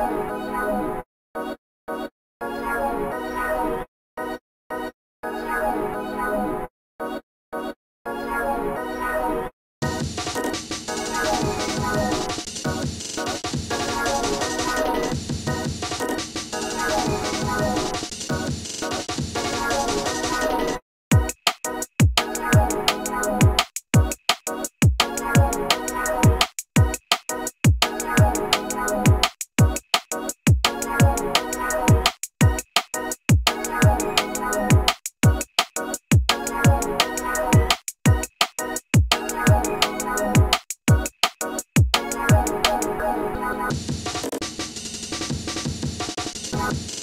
Thank Bye.